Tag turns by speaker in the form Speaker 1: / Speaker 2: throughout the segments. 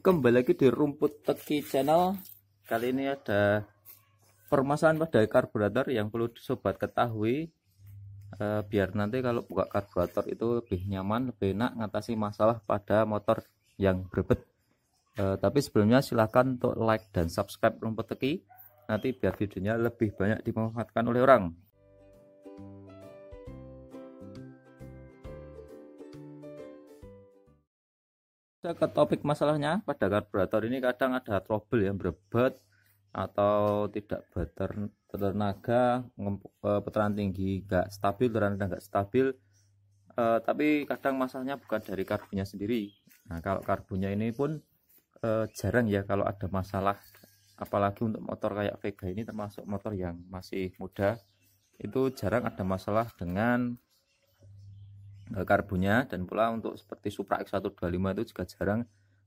Speaker 1: kembali lagi di rumput teki channel. Kali ini ada permasalahan pada karburator yang perlu sobat ketahui. E, biar nanti kalau buka karburator itu lebih nyaman lebih enak ngatasi masalah pada motor yang berbet e, tapi sebelumnya silahkan untuk like dan subscribe rumput teki. Nanti biar videonya lebih banyak dimanfaatkan oleh orang ke topik masalahnya pada karburator ini kadang ada trouble yang berebet atau tidak tenaga eh, putaran tinggi nggak stabil tenaga nggak stabil. Uh, tapi kadang masalahnya bukan dari karbunya sendiri. Nah kalau karbunya ini pun uh, jarang ya kalau ada masalah. Apalagi untuk motor kayak Vega ini termasuk motor yang masih muda. Itu jarang ada masalah dengan Eh, karbunya dan pula untuk seperti Supra X125 itu juga jarang.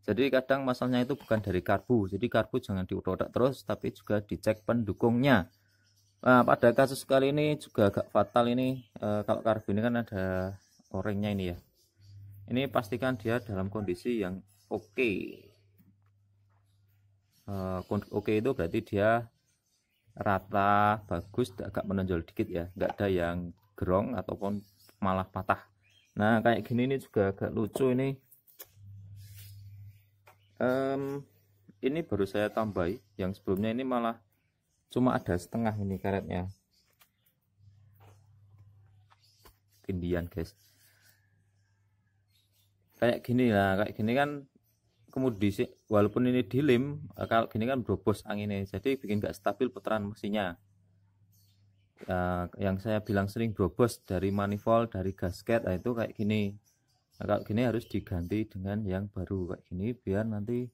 Speaker 1: Jadi kadang masalahnya itu bukan dari karbu. Jadi karbu jangan diudak terus tapi juga dicek pendukungnya. Nah, pada kasus kali ini juga agak fatal ini. E, kalau karbu ini kan ada orangnya ini ya. Ini pastikan dia dalam kondisi yang oke. Okay. e, oke okay itu berarti dia rata bagus agak menonjol dikit ya. Nggak ada yang gerong ataupun malah patah nah kayak gini ini juga agak lucu ini. Um, ini baru saya tambahi. Yang sebelumnya ini malah cuma ada setengah ini karetnya. Tindian guys. Kayak gini lah kayak gini kan kemudian walaupun ini dilim kalau gini kan berobos anginnya jadi bikin gak stabil putaran mesinnya ya, yang saya bilang sering brobos dari manifold dari gasket nah itu kayak gini. Nah, kalau gini harus diganti dengan yang baru kayak gini biar nanti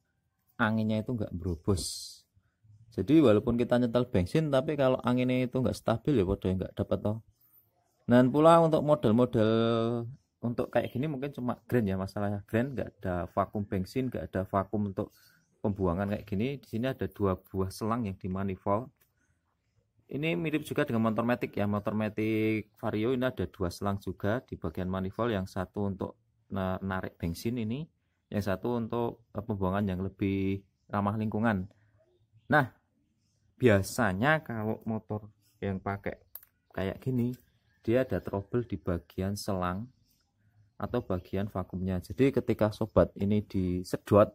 Speaker 1: anginnya itu enggak brobos jadi walaupun kita nyetel bensin tapi kalau anginnya itu enggak stabil ya bodoh enggak dapat toh. Dan pula untuk model-model untuk kayak gini mungkin cuma grand ya masalahnya grand enggak ada vakum bensin enggak ada vakum untuk pembuangan kayak gini. Di sini ada dua buah selang yang di manifold ini mirip juga dengan motor metik ya. Motor metik vario ini ada dua selang juga di bagian manifold. Yang satu untuk narik bensin ini yang satu untuk eh, pembuangan yang lebih ramah lingkungan. Nah biasanya kalau motor yang pakai kayak gini dia ada trouble di bagian selang atau bagian vakumnya. Jadi ketika sobat ini disedot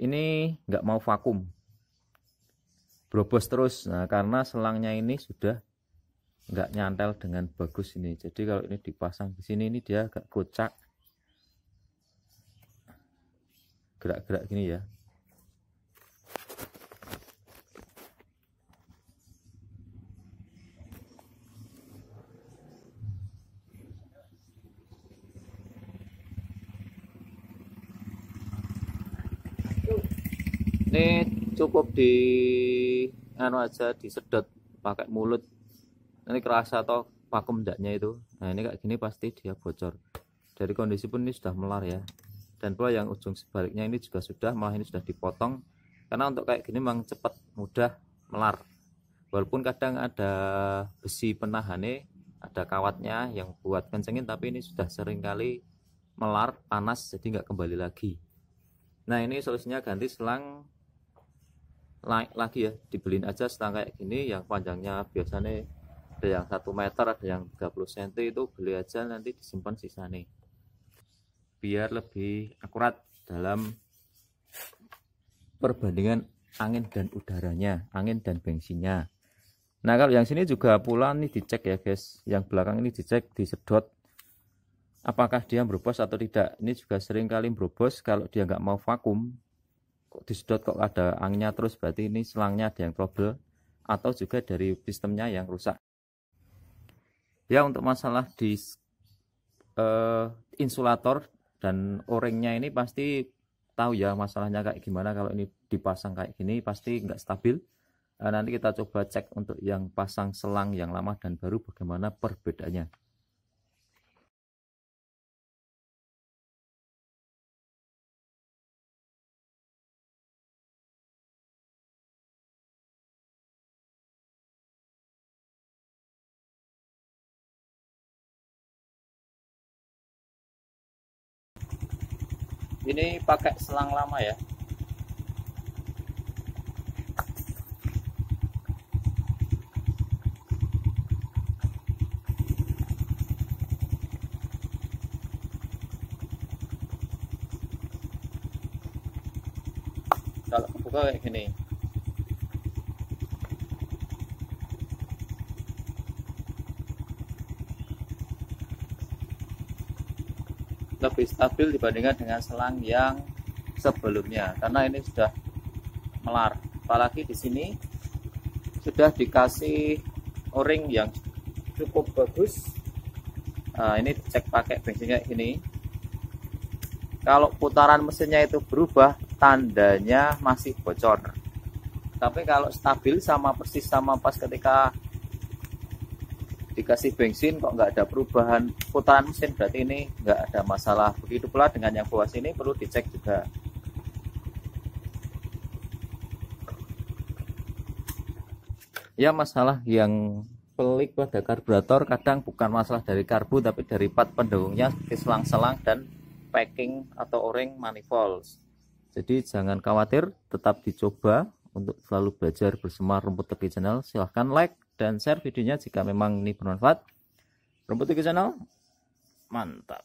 Speaker 1: ini nggak mau vakum brobos terus. Nah karena selangnya ini sudah nggak nyantel dengan bagus ini. Jadi kalau ini dipasang di sini ini dia agak kocak. Gerak-gerak gini ya. Ini cukup di anu aja disedot pakai mulut. Ini kerasa atau vakum ndaknya itu. Nah ini kayak gini pasti dia bocor. Dari kondisi pun ini sudah melar ya. Dan pula yang ujung sebaliknya ini juga sudah malah ini sudah dipotong. Karena untuk kayak gini memang cepat mudah melar. Walaupun kadang ada besi penahannya ada kawatnya yang buat kencengin tapi ini sudah sering kali melar panas jadi nggak kembali lagi. Nah ini solusinya ganti selang naik lagi ya dibeliin aja setang kayak gini yang panjangnya biasanya ada yang satu meter ada yang 30 cm itu beli aja nanti disimpan sisa nih. Biar lebih akurat dalam perbandingan angin dan udaranya angin dan bensinnya. Nah kalau yang sini juga pula nih dicek ya guys. Yang belakang ini dicek disedot. Apakah dia berobos atau tidak? Ini juga sering kali berobos kalau dia nggak mau vakum disedot kok ada anginnya terus berarti ini selangnya ada yang trouble atau juga dari sistemnya yang rusak. Ya untuk masalah di uh, insulator dan o-ringnya ini pasti tahu ya masalahnya kayak gimana. Kalau ini dipasang kayak gini pasti nggak stabil. Nah, nanti kita coba cek untuk yang pasang selang yang lama dan baru bagaimana perbedaannya ini pakai selang lama ya. Kalau kebuka kayak gini lebih stabil dibandingkan dengan selang yang sebelumnya. Karena ini sudah melar. Apalagi di sini sudah dikasih o-ring yang cukup bagus. Nah, ini cek pakai bensinnya ini. Kalau putaran mesinnya itu berubah tandanya masih bocor. Tapi kalau stabil sama persis sama pas ketika dikasih bensin kok nggak ada perubahan. Putaran mesin berarti ini nggak ada masalah. Begitu pula dengan yang bawah sini perlu dicek juga. Ya masalah yang pelik pada karburator kadang bukan masalah dari karbu tapi dari part pendukungnya seperti selang-selang dan packing atau o-ring manifold jadi jangan khawatir, tetap dicoba. Untuk selalu belajar bersama Rumput Teki Channel. Silahkan like dan share videonya jika memang ini bermanfaat. Rumput Channel, mantap.